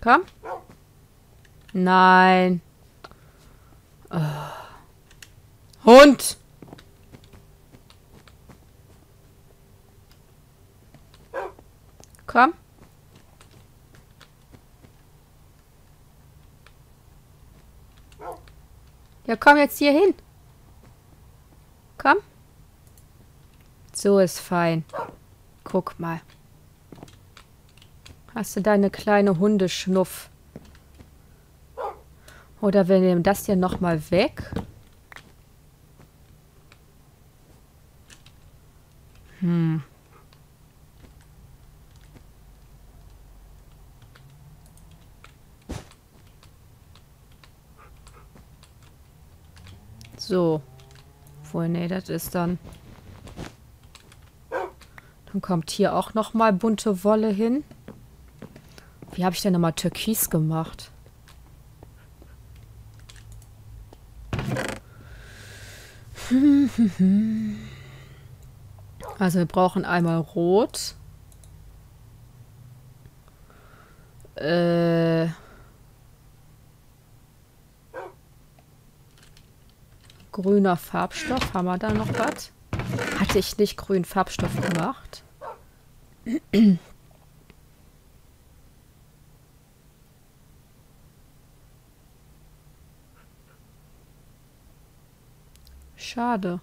Komm. Nein. Oh. Hund! Komm. Ja, komm jetzt hier hin. Komm. So ist fein. Guck mal. Hast du deine kleine Hundeschnuff? Oder wir nehmen das hier nochmal weg. Hm. So. Wohl, nee, das ist dann... Dann kommt hier auch nochmal bunte Wolle hin. Wie habe ich denn nochmal Türkis gemacht? Also wir brauchen einmal Rot. Äh... Grüner Farbstoff. Haben wir da noch was? Hatte ich nicht grünen Farbstoff gemacht? Schade.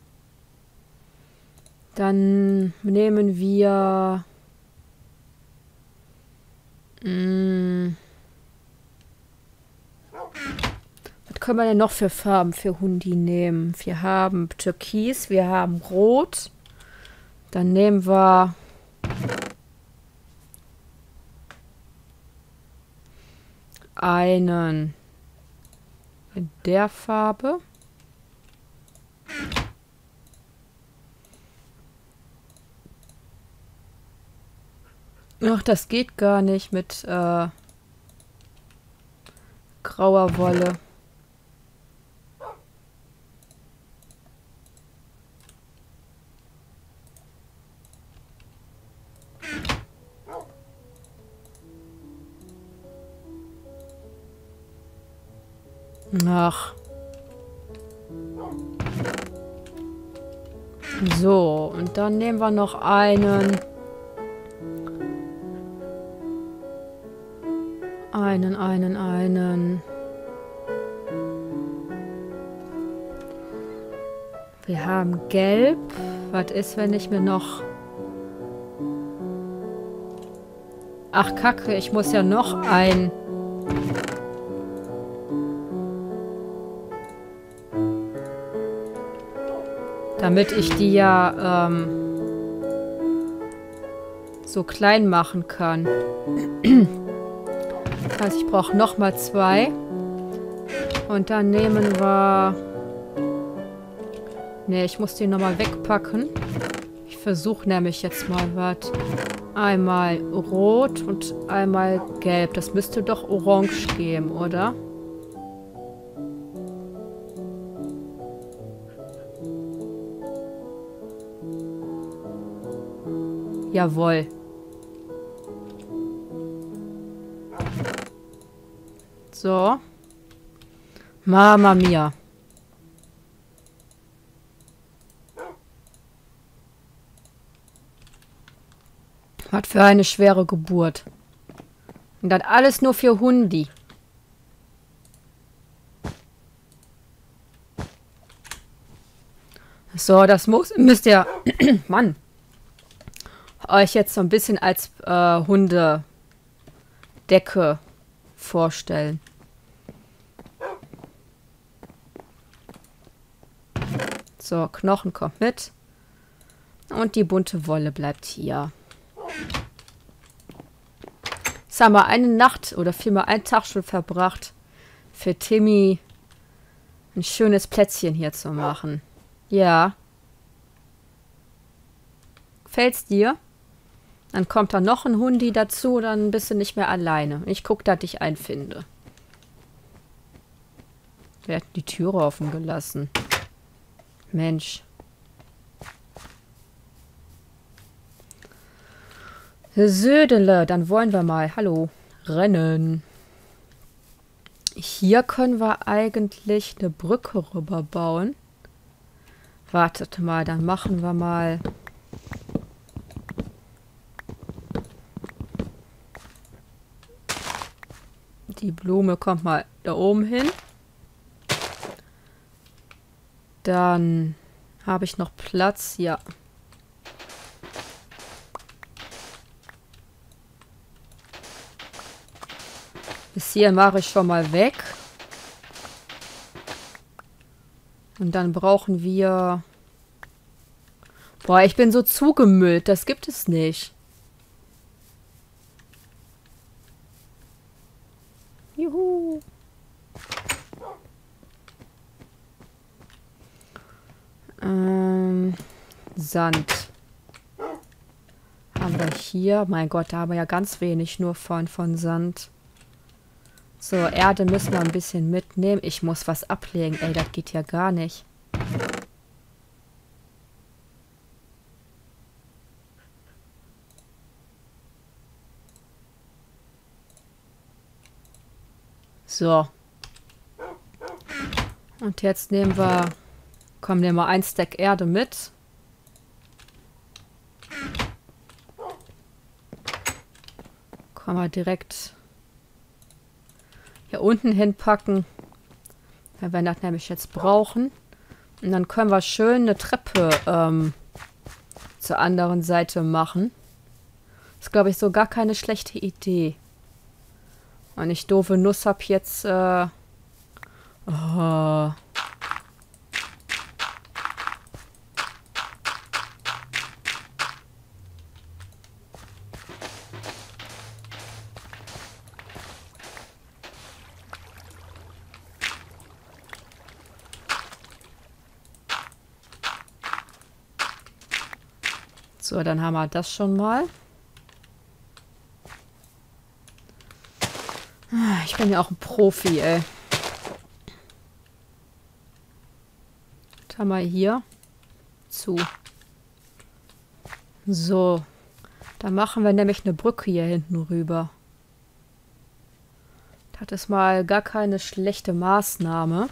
Dann nehmen wir... Mh, hm, können wir denn noch für Farben für Hundi nehmen? Wir haben Türkis, wir haben Rot. Dann nehmen wir... einen in der Farbe. Ach, das geht gar nicht mit äh, grauer Wolle. Ach. So, und dann nehmen wir noch einen. Einen, einen, einen. Wir haben Gelb. Was ist, wenn ich mir noch... Ach, Kacke, ich muss ja noch ein... Damit ich die ja ähm, so klein machen kann. Heißt, ich brauche nochmal zwei. Und dann nehmen wir... Ne, ich muss die nochmal wegpacken. Ich versuche nämlich jetzt mal was. Einmal rot und einmal gelb. Das müsste doch orange geben, oder? Jawohl. So. Mama mia. Was für eine schwere Geburt. Und dann alles nur für Hundi. So, das muss, müsst ihr, Mann, euch jetzt so ein bisschen als äh, Hundedecke vorstellen. So, Knochen kommt mit. Und die bunte Wolle bleibt hier. Jetzt haben wir eine Nacht oder vielmehr einen Tag schon verbracht, für Timmy ein schönes Plätzchen hier zu machen. Ja. Fällt's dir? Dann kommt da noch ein Hundi dazu, dann bist du nicht mehr alleine. Ich guck, dass ich einen finde. Wer hat die Türe offen gelassen? Mensch. Södele, dann wollen wir mal. Hallo. Rennen. Hier können wir eigentlich eine Brücke rüber bauen. Wartet mal, dann machen wir mal... Die Blume kommt mal da oben hin. Dann habe ich noch Platz, ja. Bis hier mache ich schon mal weg. Und dann brauchen wir... Boah, ich bin so zugemüllt. Das gibt es nicht. Juhu. Ähm, Sand. Haben wir hier. Mein Gott, da haben wir ja ganz wenig nur von, von Sand. So, Erde müssen wir ein bisschen mitnehmen. Ich muss was ablegen. Ey, das geht ja gar nicht. So. Und jetzt nehmen wir... Kommen nehmen wir ein Stack Erde mit. Kommen wir direkt hier unten hinpacken. Weil wir das nämlich jetzt brauchen. Und dann können wir schön eine Treppe ähm, zur anderen Seite machen. Ist, glaube ich, so gar keine schlechte Idee. Und ich doofe Nuss hab jetzt... Äh, oh, So, dann haben wir das schon mal. Ah, ich bin ja auch ein Profi, ey. Was haben wir hier? Zu. So. Dann machen wir nämlich eine Brücke hier hinten rüber. Das ist mal gar keine schlechte Maßnahme.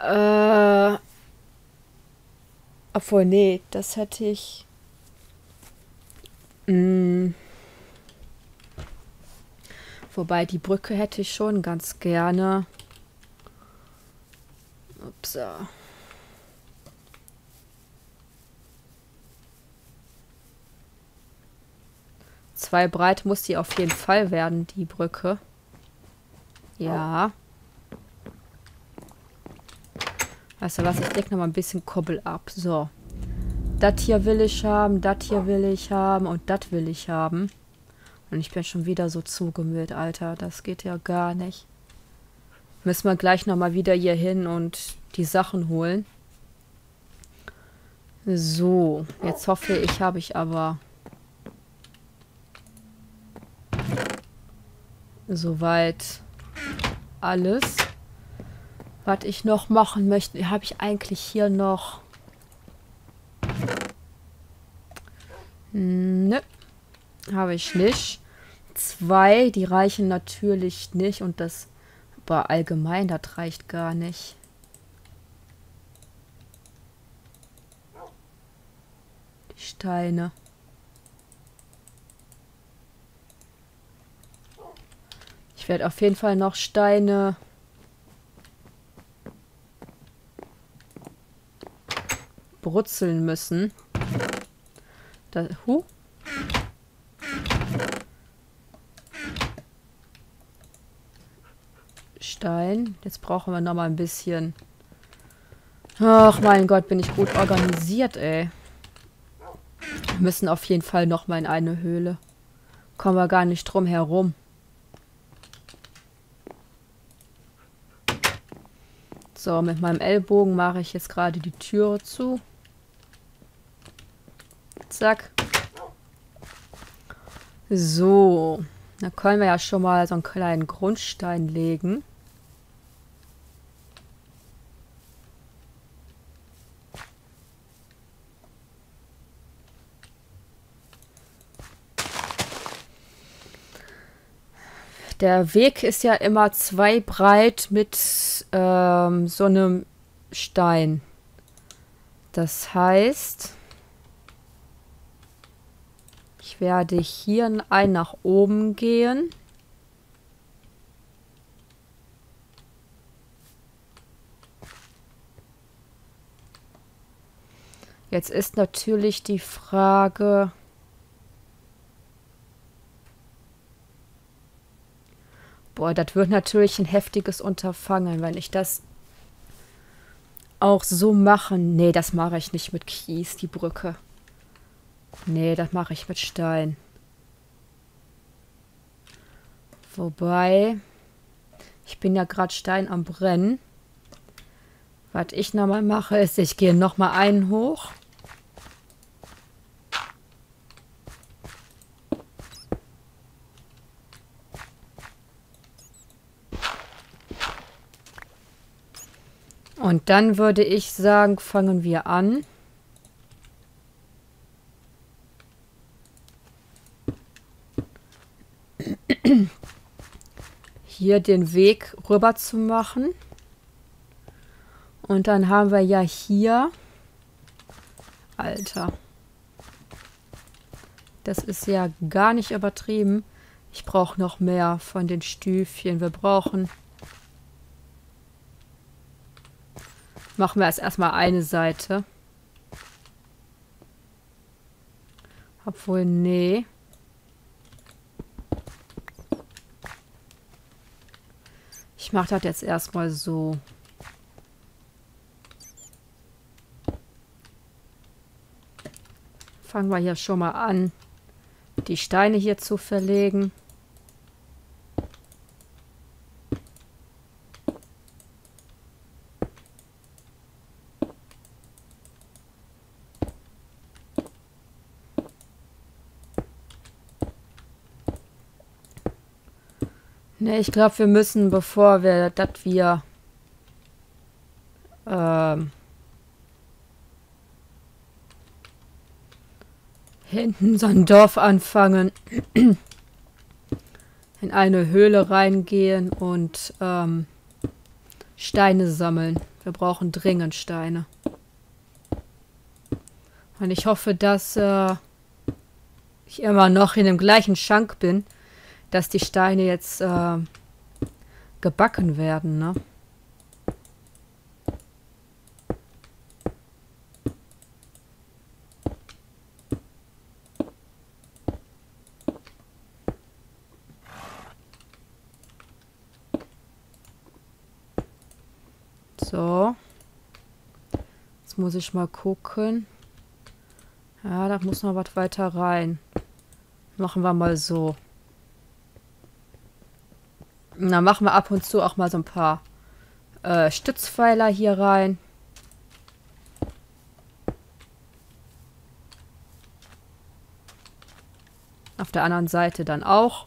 Äh, obwohl, nee, das hätte ich. Mm. Wobei, die Brücke hätte ich schon ganz gerne. Ups. Zwei breit muss die auf jeden Fall werden, die Brücke. Ja. Weißt du was, ich leg noch mal ein bisschen Kobbel ab. So. Das hier will ich haben, das hier will ich haben und das will ich haben. Und ich bin schon wieder so zugemüllt, Alter. Das geht ja gar nicht. Müssen wir gleich noch mal wieder hier hin und die Sachen holen. So, jetzt hoffe ich, habe ich aber soweit alles. Was ich noch machen möchte, habe ich eigentlich hier noch... Nö, habe ich nicht. Zwei, die reichen natürlich nicht und das... Aber allgemein, das reicht gar nicht. Die Steine. Ich werde auf jeden Fall noch Steine brutzeln müssen. Da, hu. Stein. Jetzt brauchen wir noch mal ein bisschen. Ach mein Gott, bin ich gut organisiert, ey. Wir müssen auf jeden Fall noch mal in eine Höhle. Kommen wir gar nicht drum herum. So, mit meinem Ellbogen mache ich jetzt gerade die Türe zu. Zack. So. Da können wir ja schon mal so einen kleinen Grundstein legen. Der Weg ist ja immer zwei breit mit ähm, so einem Stein. Das heißt, ich werde hier ein nach oben gehen. Jetzt ist natürlich die Frage, boah, das wird natürlich ein heftiges Unterfangen, wenn ich das auch so mache. Nee, das mache ich nicht mit Kies, die Brücke. Nee, das mache ich mit Stein. Wobei, ich bin ja gerade Stein am Brennen. Was ich nochmal mache, ist, ich gehe nochmal einen hoch. Und dann würde ich sagen, fangen wir an. Hier den Weg rüber zu machen. Und dann haben wir ja hier... Alter. Das ist ja gar nicht übertrieben. Ich brauche noch mehr von den Stüfchen. Wir brauchen Machen wir erst erstmal eine Seite. Obwohl, nee. Ich mache das jetzt erstmal so. Fangen wir hier schon mal an, die Steine hier zu verlegen. Ne, ich glaube, wir müssen, bevor wir das wir ähm, hinten so ein Dorf anfangen, in eine Höhle reingehen und ähm, Steine sammeln. Wir brauchen dringend Steine. Und ich hoffe, dass äh, ich immer noch in dem gleichen Schank bin dass die Steine jetzt äh, gebacken werden, ne? So. Jetzt muss ich mal gucken. Ja, da muss noch was weiter rein. Machen wir mal so. Dann machen wir ab und zu auch mal so ein paar äh, Stützpfeiler hier rein. Auf der anderen Seite dann auch.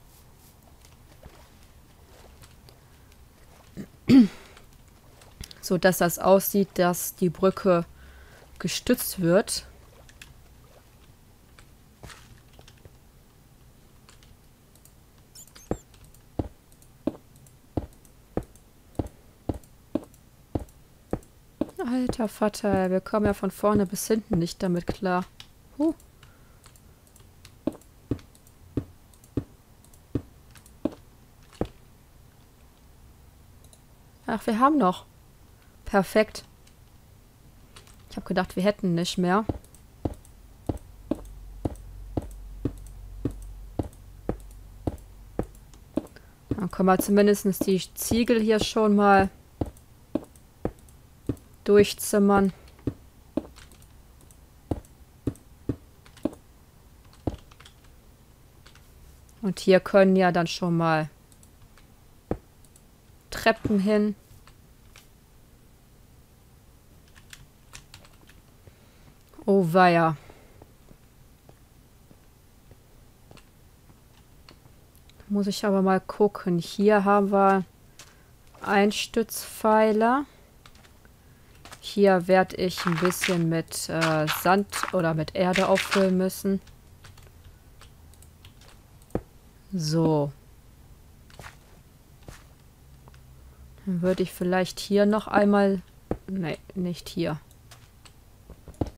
so dass das aussieht, dass die Brücke gestützt wird. Alter Vater, wir kommen ja von vorne bis hinten nicht damit klar. Huh. Ach, wir haben noch. Perfekt. Ich habe gedacht, wir hätten nicht mehr. Dann können wir zumindest die Ziegel hier schon mal durchzimmern. Und hier können ja dann schon mal Treppen hin. Oh weia. Muss ich aber mal gucken. Hier haben wir Einstützpfeiler. Hier werde ich ein bisschen mit äh, Sand oder mit Erde auffüllen müssen. So. Dann würde ich vielleicht hier noch einmal... Ne, nicht hier.